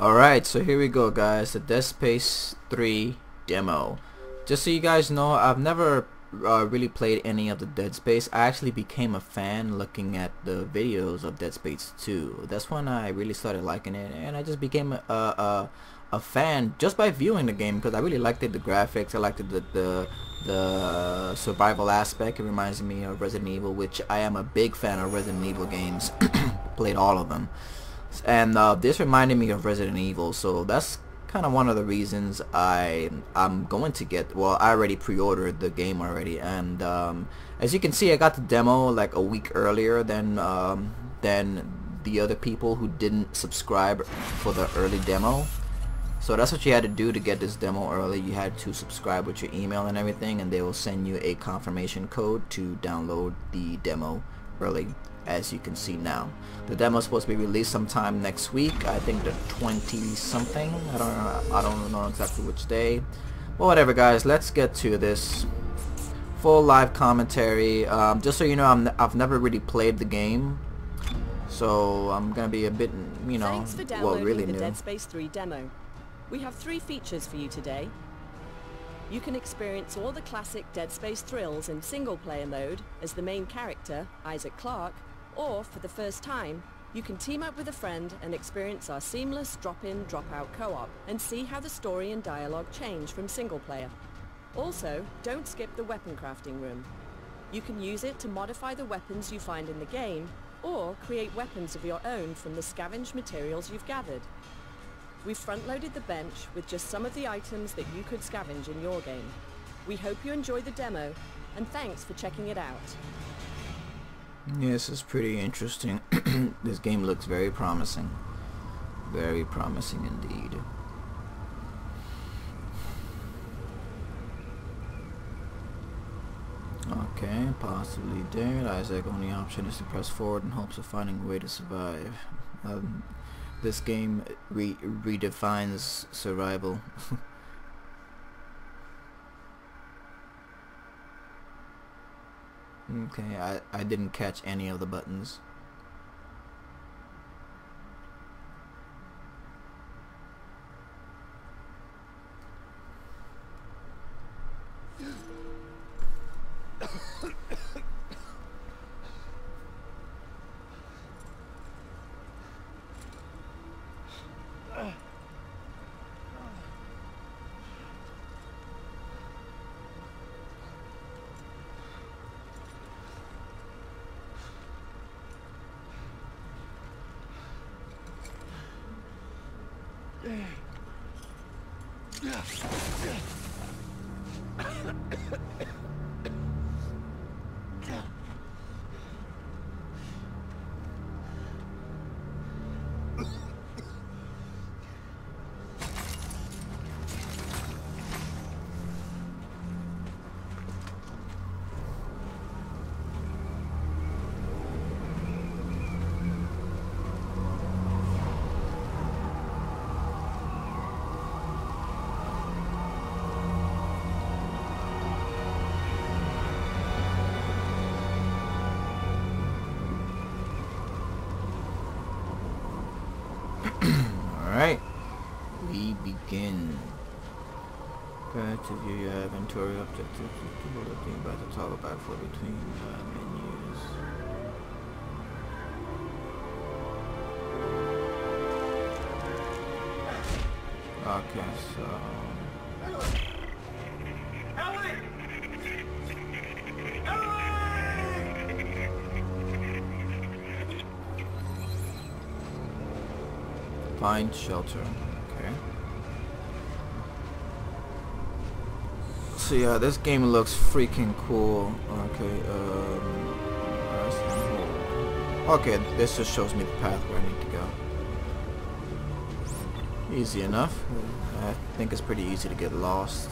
Alright, so here we go guys, the Dead Space 3 demo. Just so you guys know, I've never uh, really played any of the Dead Space. I actually became a fan looking at the videos of Dead Space 2. That's when I really started liking it and I just became a, a, a fan just by viewing the game because I really liked it, the graphics, I liked it, the, the, the survival aspect. It reminds me of Resident Evil, which I am a big fan of Resident Evil games. Played all of them and uh, this reminded me of Resident Evil so that's kind of one of the reasons I I'm going to get well I already pre-ordered the game already and um, as you can see I got the demo like a week earlier than um, than the other people who didn't subscribe for the early demo. So that's what you had to do to get this demo early. You had to subscribe with your email and everything and they will send you a confirmation code to download the demo early as you can see now. The demo is supposed to be released sometime next week. I think the 20 something. I don't know. I don't know exactly which day. Well, whatever, guys. Let's get to this full live commentary. Um, just so you know, I'm n I've never really played the game, so I'm gonna be a bit, you know, Thanks for downloading well, really the new. Dead Space 3 demo. We have three features for you today. You can experience all the classic Dead Space thrills in single-player mode as the main character, Isaac Clarke, or, for the first time, you can team up with a friend and experience our seamless drop-in, drop-out co-op and see how the story and dialogue change from single player. Also, don't skip the weapon crafting room. You can use it to modify the weapons you find in the game or create weapons of your own from the scavenged materials you've gathered. We've front-loaded the bench with just some of the items that you could scavenge in your game. We hope you enjoy the demo, and thanks for checking it out. Yes, it's pretty interesting. this game looks very promising. Very promising indeed. Okay, possibly dead. Isaac, only option is to press forward in hopes of finding a way to survive. Um, this game re redefines survival. Okay, I, I didn't catch any of the buttons. Inventory objectives. Looking about the toggle back for between uh. Okay, so find shelter. So yeah, this game looks freaking cool. Okay, um, okay, this just shows me the path where I need to go. Easy enough. I think it's pretty easy to get lost.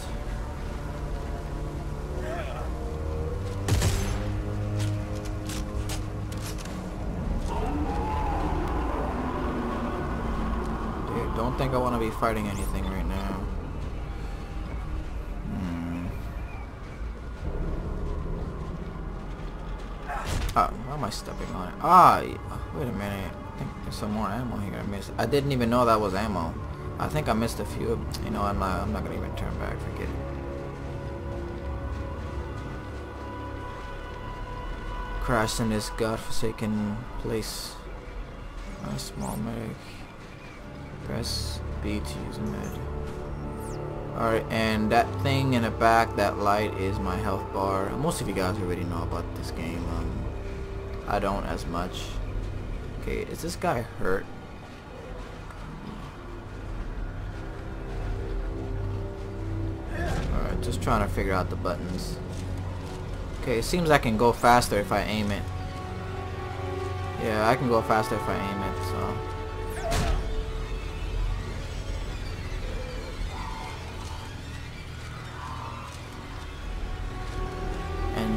Dude, don't think I want to be fighting anything right now. Hmm. Ah, why am I stepping on it? Ah, wait a minute. think there's some more ammo here I missed. I didn't even know that was ammo. I think I missed a few. You know, I'm not. I'm not gonna even turn back. Forget it. Crashed in this godforsaken place. A small medic. Press B to use a med. Alright, and that thing in the back, that light is my health bar. Most of you guys already know about this game. Um, I don't as much. Okay, is this guy hurt? Alright, just trying to figure out the buttons. Okay, it seems I can go faster if I aim it. Yeah, I can go faster if I aim it, so...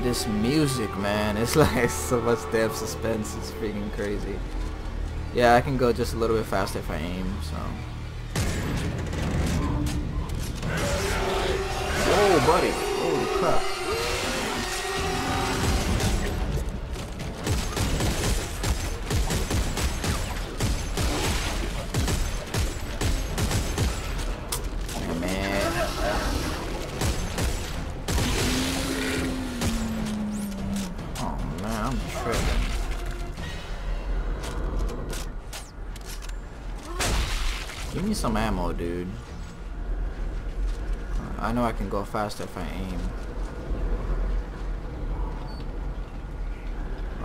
this music, man, it's like so much depth suspense, it's freaking crazy. Yeah, I can go just a little bit faster if I aim, so... Whoa, buddy! Go faster if I aim.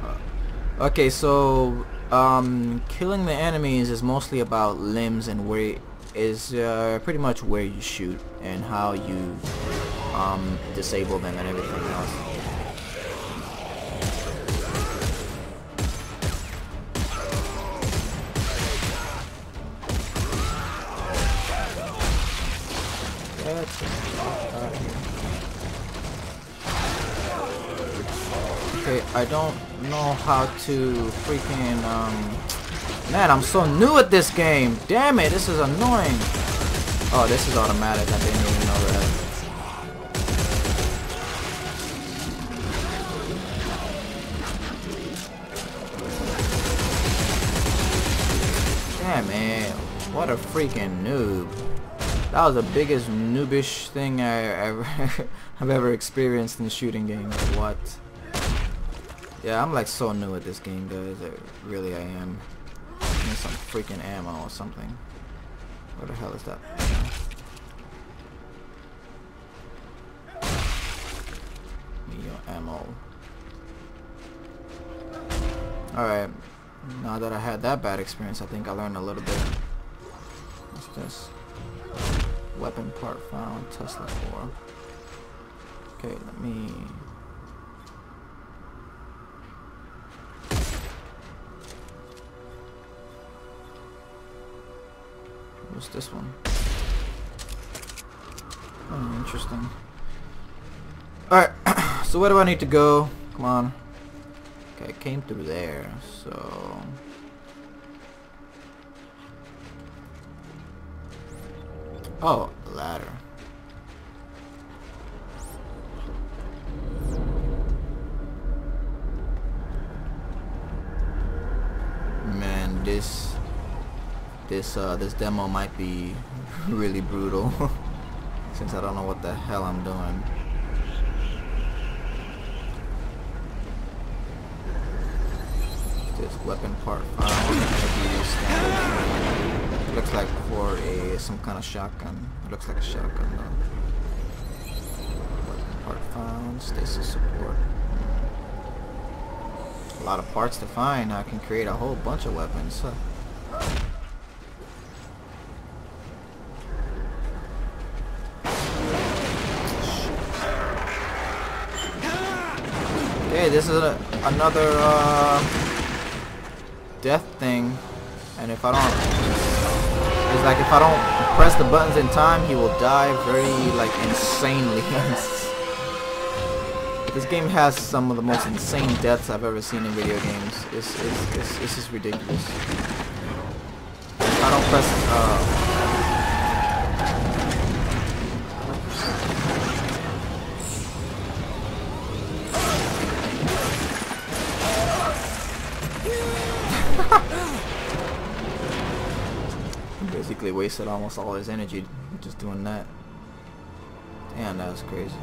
Uh, Okay, so um, killing the enemies is mostly about limbs and where is uh, pretty much where you shoot and how you um, disable them and everything else. I don't know how to freaking um Man, I'm so new at this game. Damn it, this is annoying. Oh, this is automatic. I didn't even know that. Damn man, what a freaking noob. That was the biggest noobish thing I ever I've ever experienced in a shooting game. What? Yeah, I'm like so new at this game, guys. Really, I am. I need some freaking ammo or something. Where the hell is that? Need your ammo. Alright. Now that I had that bad experience, I think I learned a little bit. What's this? Weapon part found, Tesla 4. Okay, let me... What's this one? Oh, interesting. Alright, so where do I need to go? Come on. Okay, I came through there, so... Oh, ladder. Man, this this uh this demo might be really brutal since I don't know what the hell I'm doing. This weapon part found. Looks like for a some kind of shotgun. It looks like a shotgun though. Weapon part found. Stasis support. A lot of parts to find. I can create a whole bunch of weapons. Huh. This is a, another uh, death thing, and if I don't, it's like if I don't press the buttons in time, he will die very like insanely. this game has some of the most insane deaths I've ever seen in video games. It's it's it's, it's just ridiculous. If I don't press uh, wasted almost all his energy just doing that. Damn, that was crazy.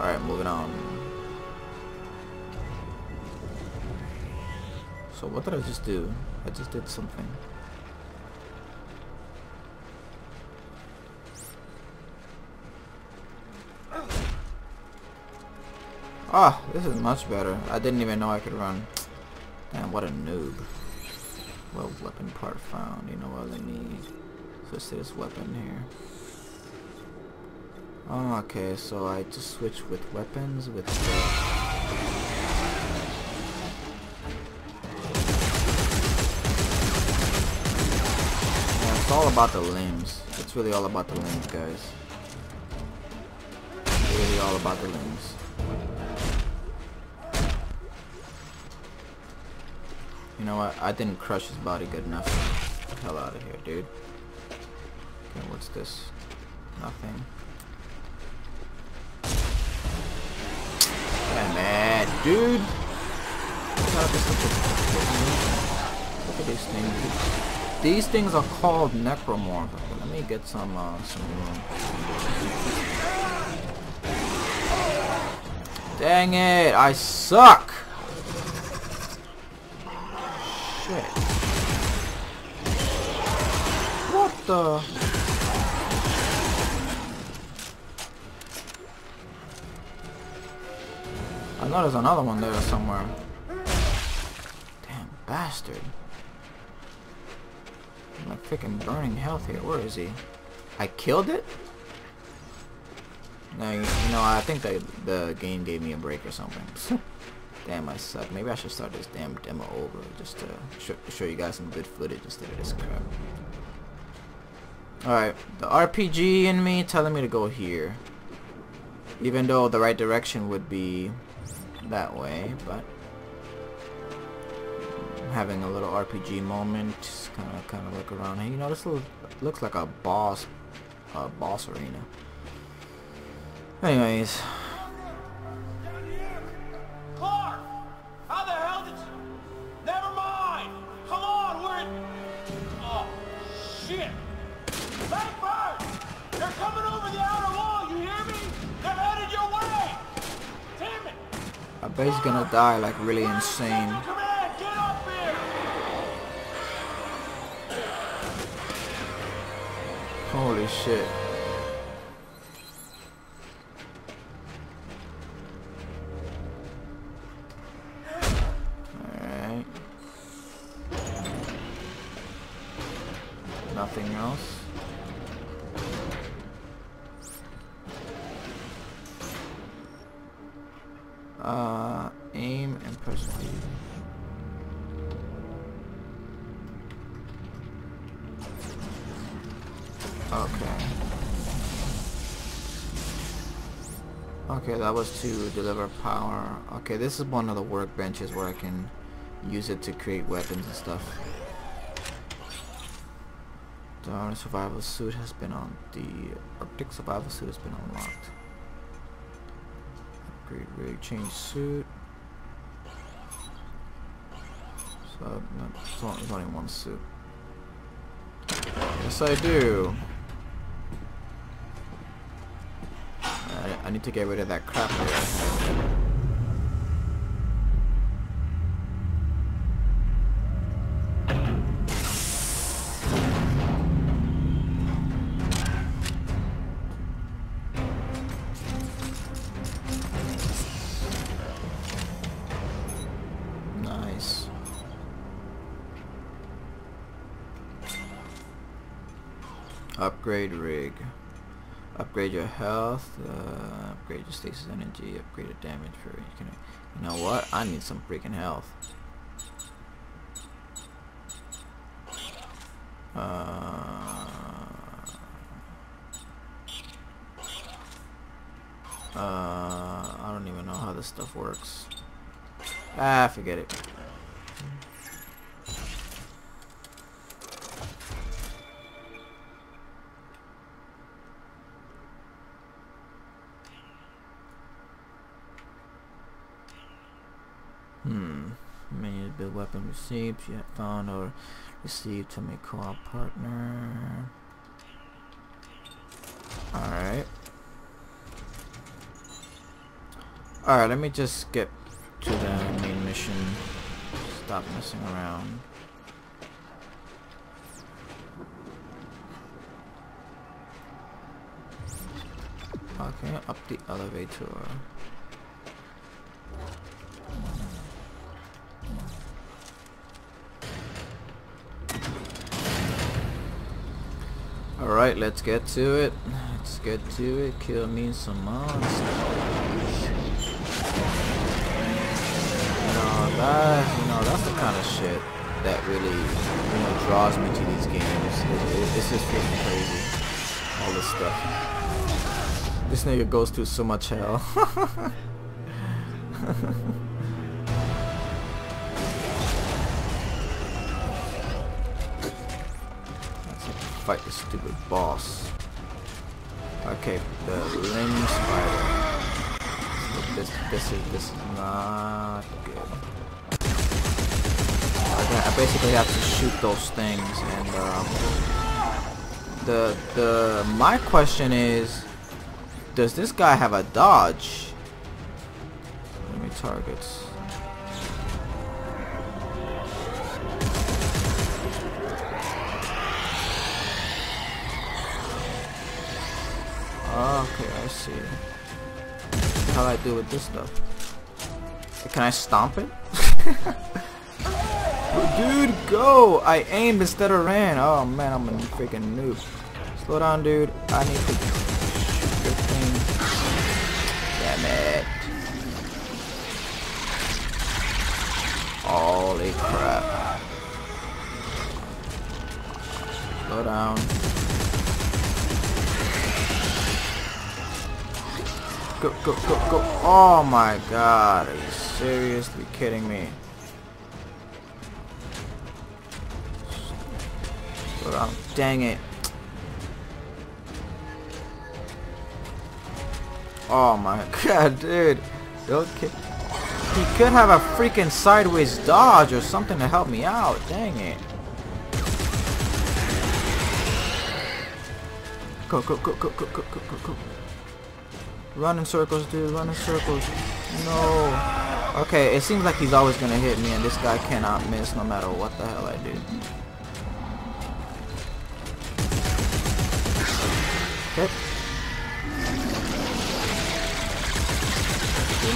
Alright, moving on. So what did I just do? I just did something. Ah, this is much better. I didn't even know I could run. Damn, what a noob. Well, weapon part found. You know what I need. Switch to this weapon here. Oh, okay, so I just switch with weapons with. Yeah, it's all about the limbs. It's really all about the limbs, guys. really all about the limbs. You know what? I didn't crush his body good enough. Hell out of here, dude. Okay, what's this? Nothing. Damn it, dude! Look at these things. These things are called necromorph. Let me get some, uh, some room. Dang it! I suck! Shit. What the? I know there's another one there somewhere. Damn bastard. I'm like freaking burning health here. Where is he? I killed it? No, you know, I think the, the game gave me a break or something. Damn, I suck. Maybe I should start this damn demo over just to show, show you guys some good footage instead of this crap. Alright, the RPG in me telling me to go here. Even though the right direction would be that way, but having a little RPG moment. Just kind of kind of look around. Hey, you know, this little, looks like a boss, a boss arena. Anyways, But he's gonna die like really insane. Holy shit. To deliver power. Okay, this is one of the workbenches where I can use it to create weapons and stuff. The survival suit has been on the Arctic survival suit has been unlocked. Upgrade rig, change suit. So, no, there's only one suit. Yes, I do. I, need to get rid of that crap Upgrade your health. Uh, upgrade your stasis energy. Upgrade your damage for you. Can, you know what? I need some freaking health. Uh, uh, I don't even know how this stuff works. Ah, forget it. Weapon received. You found or received to make co-op partner. Alright. Alright, let me just get to the main mission. Stop messing around. Okay, up the elevator. Alright, let's get to it. Let's get to it. Kill me some monsters. You know, that, you know, that's the kind of shit that really, you know, draws me to these games. It, it, it's just freaking crazy. All this stuff. This nigga goes through so much hell. fight the stupid boss. Okay, the ring spider. This this is this is not good. Okay, I basically have to shoot those things and um, the the my question is does this guy have a dodge? Enemy targets. Okay, I see. How do I do with this stuff? Can I stomp it? dude, go! I aimed instead of ran. Oh man, I'm a freaking noob. Slow down, dude. I need to shoot this thing. Damn it. Holy crap. Slow down. Go, go, go, go. Oh my god, are you seriously kidding me? Dang it. Oh my god, dude. Don't. He could have a freaking sideways dodge or something to help me out. Dang it. Go, go, go, go, go, go, go, go, go. Run in circles, dude. Run in circles. No. Okay, it seems like he's always gonna hit me, and this guy cannot miss no matter what the hell I do. Okay,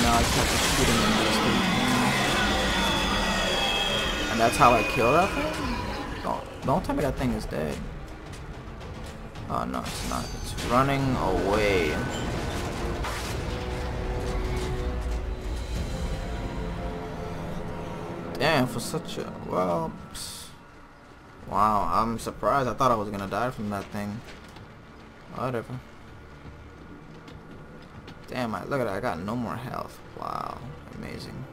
now I just have to shoot him in And that's how I kill that thing? Don't, don't tell me that thing is dead. Oh no, it's not. It's running away. Damn, for such a... Well... Wow, I'm surprised. I thought I was gonna die from that thing. Whatever. Damn, I, look at that. I got no more health. Wow, amazing.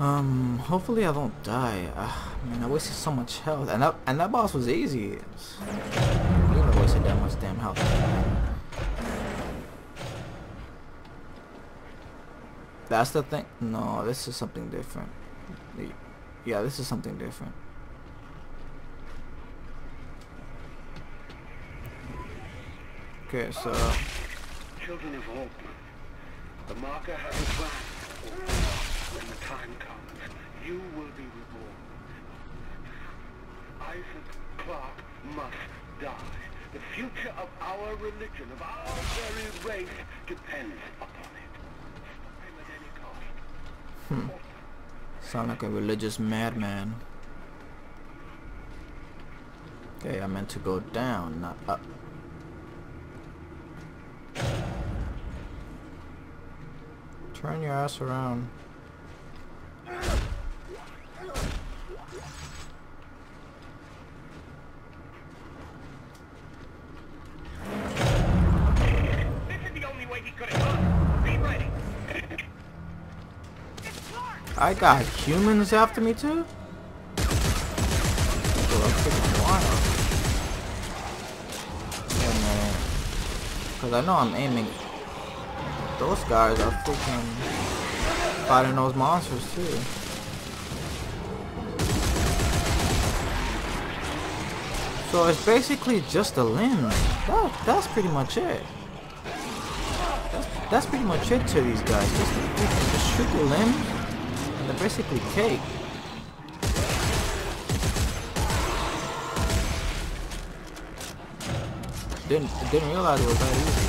Um, hopefully I don't die. Uh, man, I wasted so much health, and that and that boss was easy. You never wasted that much damn health. That's the thing. No, this is something different. Yeah, this is something different. Okay, so. Children of hope. The marker has a plan. When the time comes, you will be reborn. Isaac Clarke must die. The future of our religion, of our very race, depends upon it. Hmm. Sound like a religious madman. Okay, I meant to go down, not up. Turn your ass around. I got humans after me too? Cause I know I'm aiming. Those guys are freaking fighting those monsters too. So it's basically just a limb. That, that's pretty much it. That's, that's pretty much it to these guys. Just, just shoot the limbs, and they're basically cake. Didn't didn't realize it was that easy.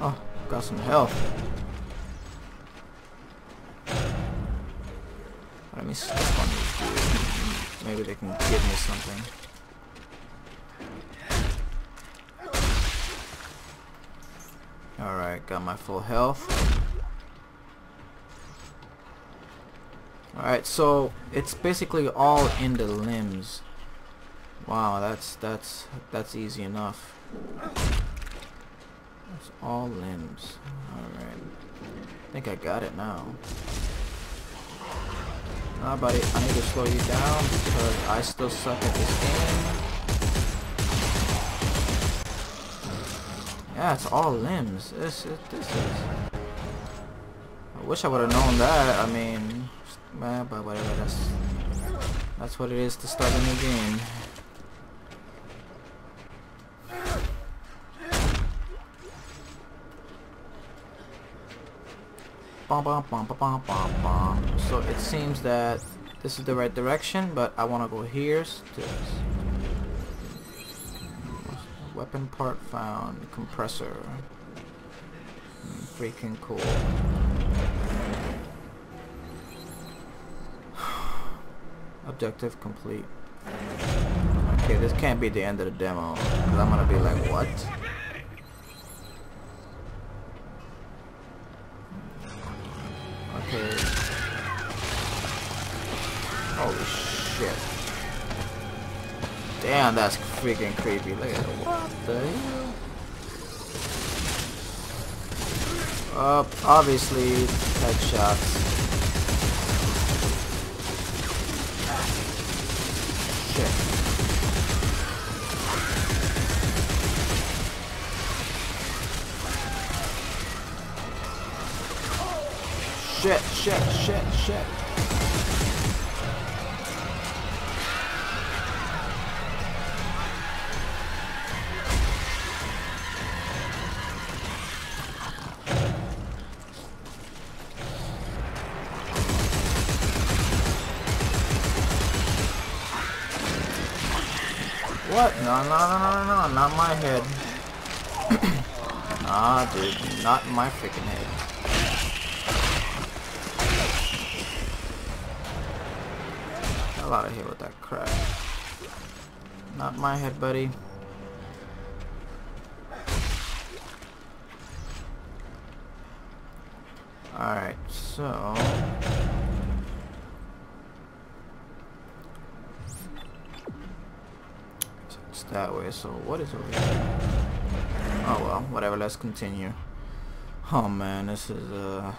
Oh, got some health. Let me step on. Maybe they can give me something. Alright, got my full health. Alright, so it's basically all in the limbs. Wow, that's that's that's easy enough. It's all limbs. Alright. I think I got it now. Nah, buddy, I need to slow you down because I still suck at this game. Yeah, it's all limbs. This, it, this is. I wish I would have known that. I mean, but whatever. That's that's what it is to start a new game. So it seems that this is the right direction, but I want to go here. Weapon part found. Compressor. Freaking cool. Objective complete. Okay, this can't be the end of the demo. Cause I'm gonna be like, what? Okay. Holy shit. Damn, that's freaking creepy. Look at it. What the hell? Uh, obviously, headshots. Shit. Shit, shit, shit, shit. No, no, no, no, no, no, not my head. nah, dude, not my freaking head. Hell out of here with that crap. Not my head, buddy. Alright, so... that way, so what is over here? Oh well, whatever, let's continue. Oh man, this is uh...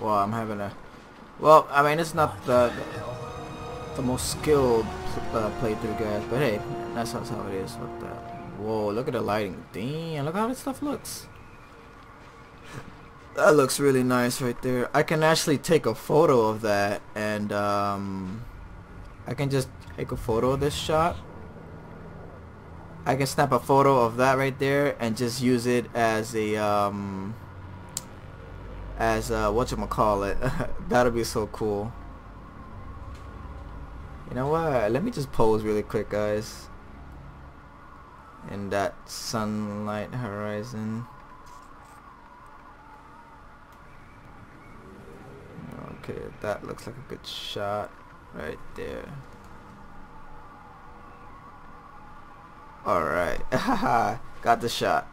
Well, I'm having a... Well, I mean, it's not the the most skilled uh, playthrough, guys, but hey, that's, how it is. Whoa, look at the lighting. Damn, look how this stuff looks. That looks really nice right there. I can actually take a photo of that and um, I can just take a photo of this shot. I can snap a photo of that right there and just use it as a um, as call it. That'll be so cool. You know what? Let me just pose really quick, guys. In that sunlight horizon. Okay, that looks like a good shot right there. Alright, got the shot.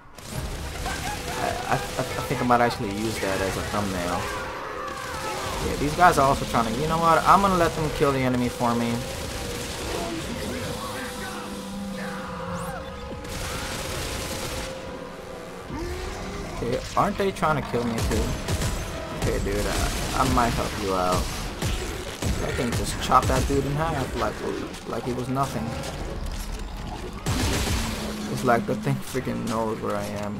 I, I, I think I might actually use that as a thumbnail. Yeah, these guys are also trying to... You know what? I'm gonna let them kill the enemy for me. Okay, aren't they trying to kill me too? Okay, dude, I, I might help you out. I can just chop that dude in half like like he was nothing. It's like the thing freaking knows where I am.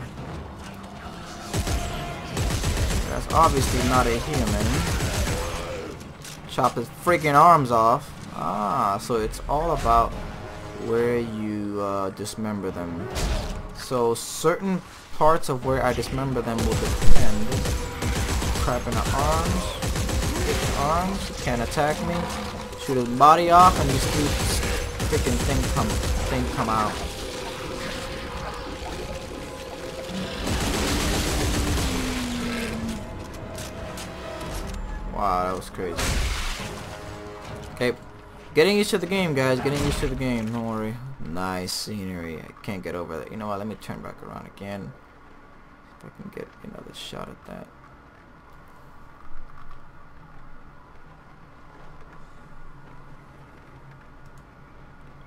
That's obviously not a human. Chop his freaking arms off. Ah, so it's all about where you uh, dismember them. So certain parts of where I dismember them will depend. Crapping the arms. Arms. Can't attack me. Shoot his body off and these two freaking thing come thing come out. Wow, that was crazy. Okay, getting used to the game, guys. Getting used to the game. Don't worry. Nice scenery. I can't get over that. You know what? Let me turn back around again. If I can get another shot at that.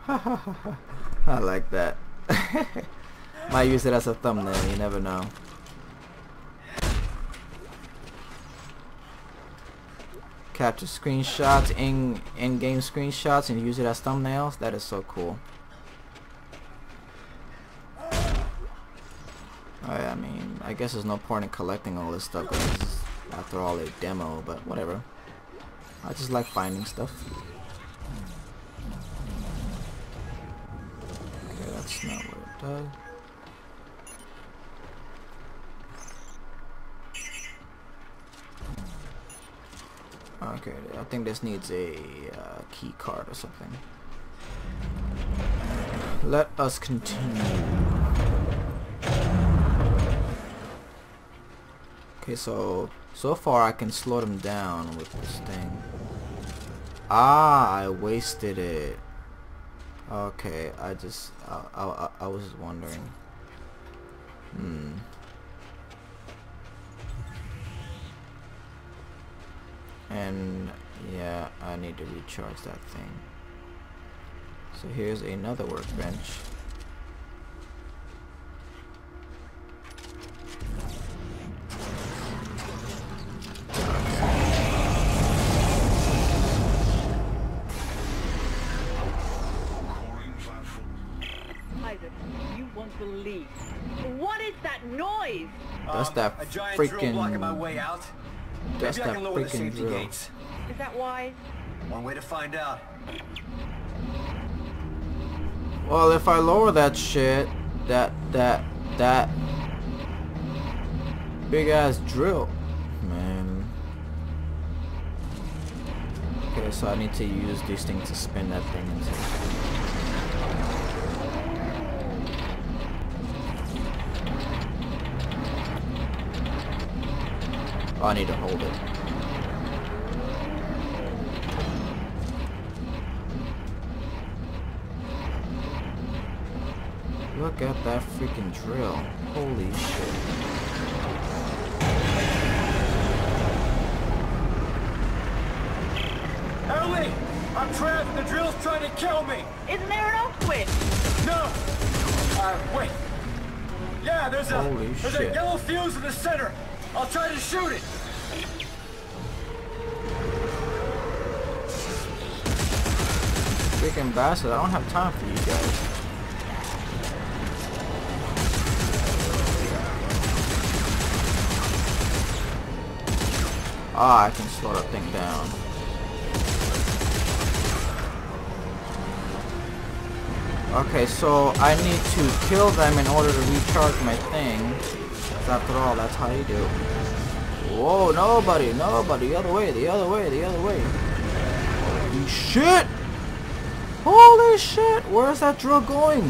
I like that. Might use it as a thumbnail, you never know. Capture screenshots, in in-game screenshots, and use it as thumbnails. That is so cool. Oh, I mean, I guess there's no point in collecting all this stuff because after all a demo, but whatever. I just like finding stuff. Does. Okay, I think this needs a uh, key card or something. Let us continue. Okay, so so far I can slow them down with this thing. Ah, I wasted it. Okay, I just I I, I was just wondering. Hmm. And yeah, I need to recharge that thing. So here's another workbench. That's that freaking. drill blocking my way out. That's Maybe I that can lower the freaking safety drill. gates. Is that wise? One way to find out. Well, if I lower that shit, that that that big ass drill, man. Okay, so I need to use these things to spin that thing into. I need to hold it. Look at that freaking drill. Holy shit. Ellie! I'm trapped! The drill's trying to kill me! Isn't there an off switch? No! Uh, wait. Yeah, there's a Holy there's shit. a yellow fuse in the center. I'll try to shoot it. Freaking bastard, I don't have time for you guys. Ah, I can slow that thing down. Okay, so I need to kill them in order to recharge my thing. After all, that's how you do. Whoa, nobody, nobody, the other way, the other way, the other way. Holy shit! Holy shit! Where's that drill going?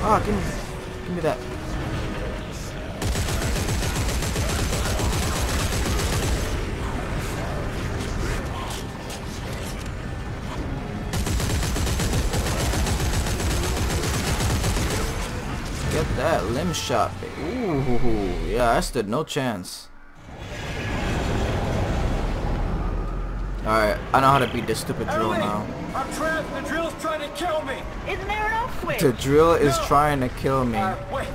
Ah, give me, give me that. Get that limb shot. Ooh, yeah, I stood no chance. Alright, I know how to beat this stupid drill now. I'm trapped. The drill's trying to kill me. Isn't there an off switch? The drill is No. trying to kill me. Uh, wait.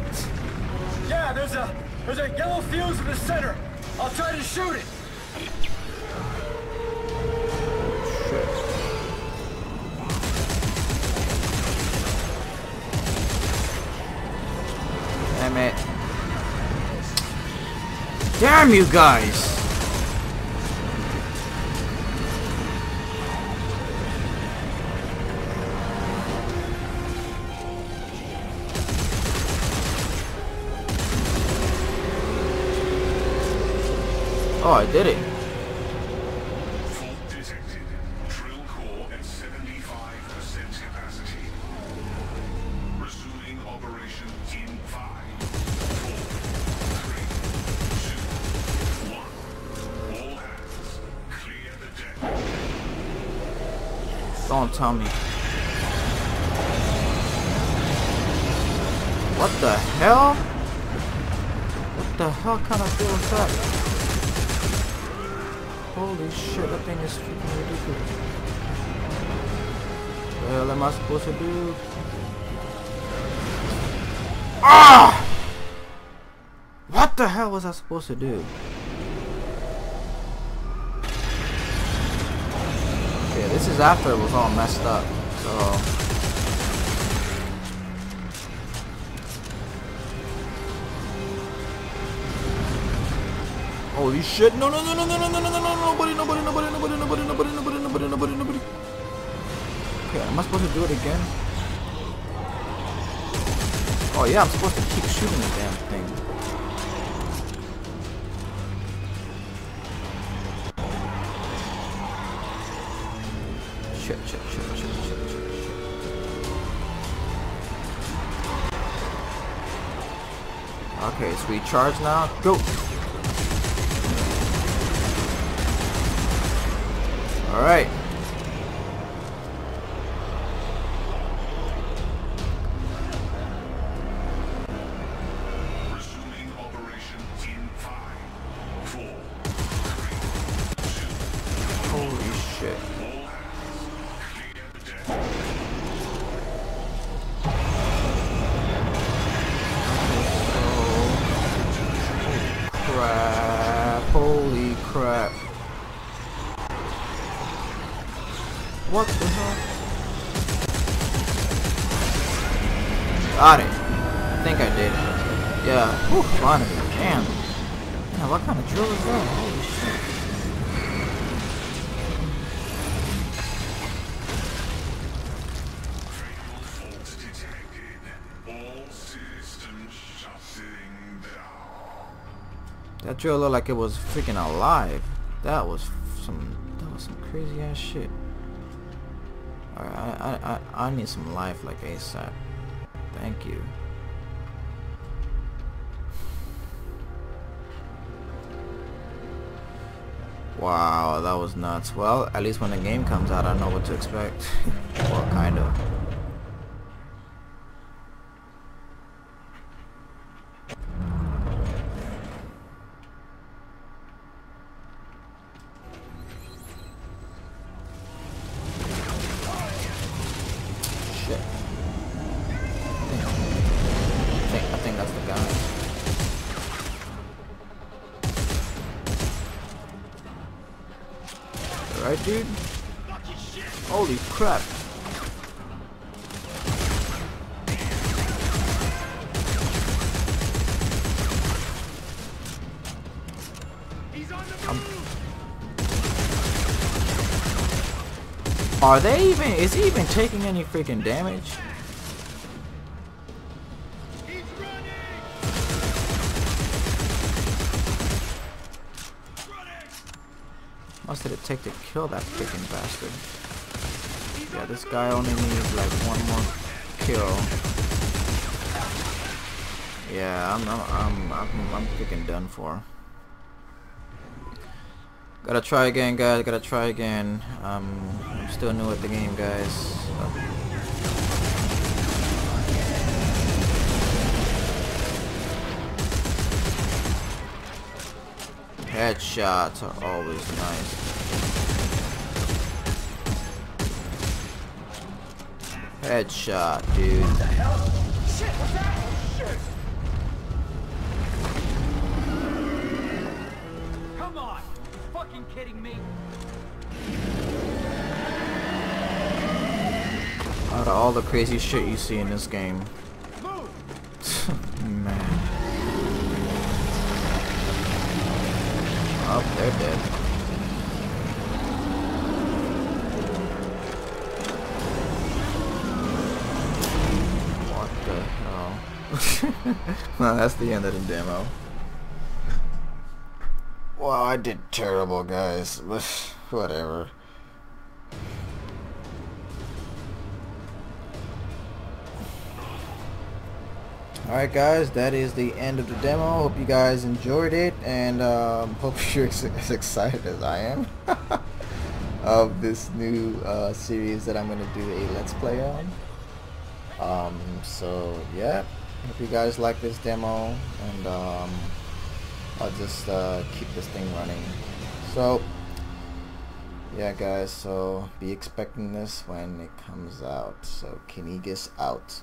Yeah, there's a there's a yellow fuse in the center. I'll try to shoot it. Shit. Damn it. Damn you guys! Hands, I did it. Don't tell me. What the hell? What the hell kind of deal is that? Holy shit, that thing is freaking ridiculous. What the hell am I supposed to do? Ah! What the hell was I supposed to do? Okay, this is after it was all messed up. So Holy shit, no no no no no no no no no nobody nobody nobody nobody nobody nobody nobody nobody nobody nobody Okay, am I supposed to do it again? Oh yeah, I'm supposed to keep shooting the damn thing. Shit, shit, shit, shit. Okay, it's recharged now. Go! Alright. That drill looked like it was freaking alive. That was some that was some crazy ass shit. Alright, I, I, I, I need some life like ASAP. Thank you. Wow, that was nuts. Well, at least when the game comes out, I know what to expect. well, kind of. Um. Are they even, is he even taking any freaking damage? Much did it take to kill that freaking bastard? Yeah, this guy only needs like one more kill. Yeah, I'm I'm I'm I'm, I'm freaking done for. Gotta try again, guys. Gotta try again. Um, I'm still new at the game, guys. Headshots are always nice. Headshot, dude. Fucking kidding me? Out of all the crazy shit you see in this game. Man. Oh, they're dead. What the hell? well, that's the end of the demo. Wow, I did terrible, guys. Whatever. Alright guys, that is the end of the demo. Hope you guys enjoyed it and um, hope you're ex as excited as I am of this new uh, series that I'm going to do a Let's Play on. Um, so yeah, hope you guys like this demo and um, I'll just uh, keep this thing running. So yeah guys, so be expecting this when it comes out. So Kinegis out.